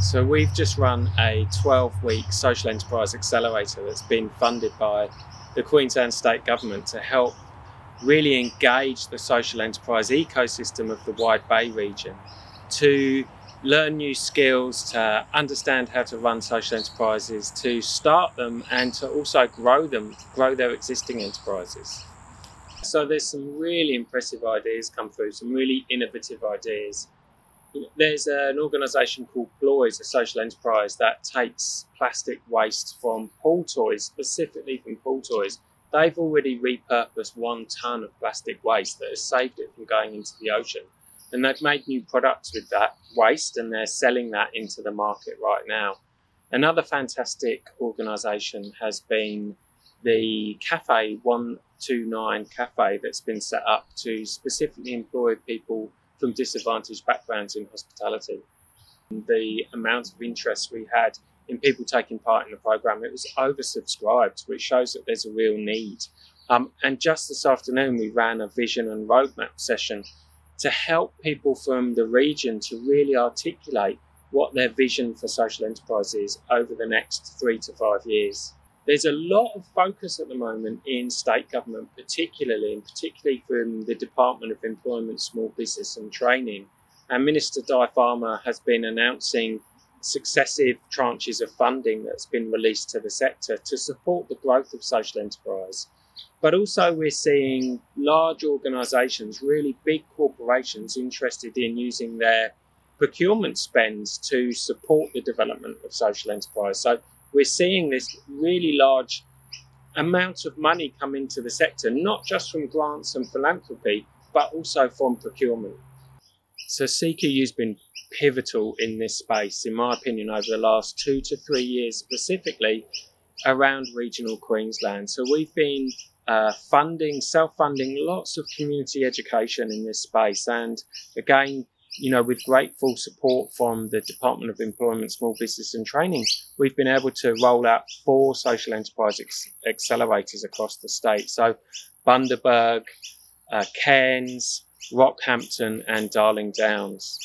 So we've just run a 12 week social enterprise accelerator that's been funded by the Queensland State Government to help really engage the social enterprise ecosystem of the Wide Bay region to learn new skills, to understand how to run social enterprises, to start them and to also grow them, grow their existing enterprises. So there's some really impressive ideas come through, some really innovative ideas there's an organisation called Ploys, a social enterprise that takes plastic waste from pool toys, specifically from pool toys. They've already repurposed one tonne of plastic waste that has saved it from going into the ocean. And they've made new products with that waste and they're selling that into the market right now. Another fantastic organisation has been the Cafe 129 Cafe that's been set up to specifically employ people from disadvantaged backgrounds in hospitality. The amount of interest we had in people taking part in the program, it was oversubscribed, which shows that there's a real need. Um, and just this afternoon, we ran a vision and roadmap session to help people from the region to really articulate what their vision for social enterprise is over the next three to five years. There's a lot of focus at the moment in state government, particularly, and particularly from the Department of Employment, Small Business and Training. And Minister Di Farmer has been announcing successive tranches of funding that's been released to the sector to support the growth of social enterprise. But also, we're seeing large organisations, really big corporations, interested in using their procurement spends to support the development of social enterprise. So we're seeing this really large amount of money come into the sector, not just from grants and philanthropy, but also from procurement. So CQU has been pivotal in this space, in my opinion, over the last two to three years, specifically around regional Queensland. So we've been uh, funding, self-funding lots of community education in this space, and again, you know, with grateful support from the Department of Employment, Small Business and Training, we've been able to roll out four social enterprise accelerators across the state. So Bundaberg, uh, Cairns, Rockhampton and Darling Downs.